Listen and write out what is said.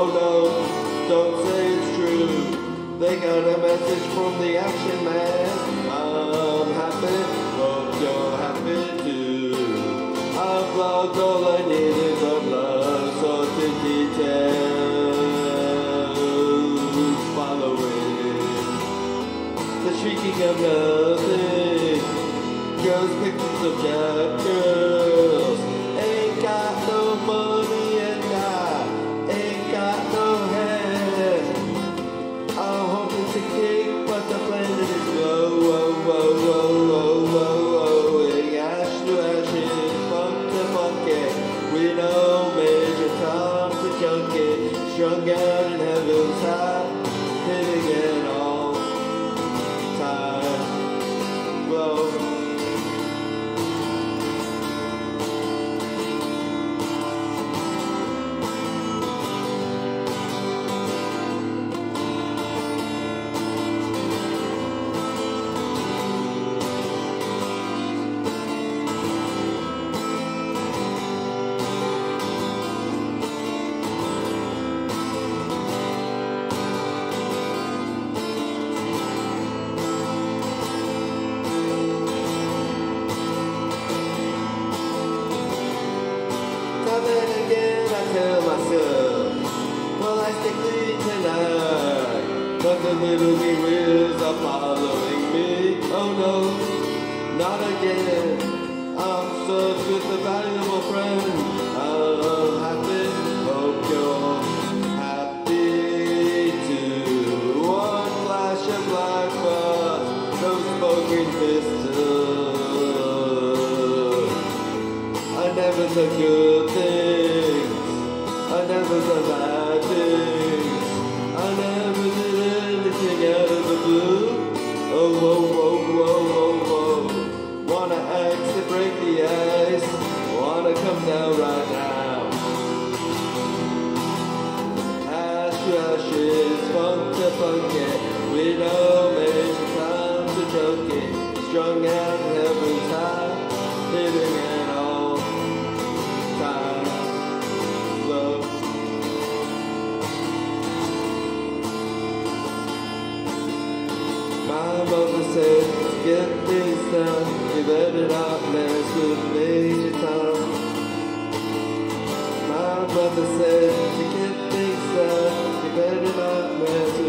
Oh no, don't say it's true. They got a message from the action man. I'm happy, hope you're happy too. I've loved all I needed of love, so to detail. following. The shrieking of nothing, girls' pictures of chapters. To kick, the little wheels are following me. Oh no, not again. I'm stuck with a valuable friend. I'm happy, hope you're happy too. One flash of light fast, no smoking pistol. I never said good things. I never said bad come down right now. Ash to ashes, funk to funky. We know Major Tom to junkie. Strung out heaven's high, living in all time. Love. My mother said, get things done, you better not mess with Major Tom. My brother said, to get things done, you better not mess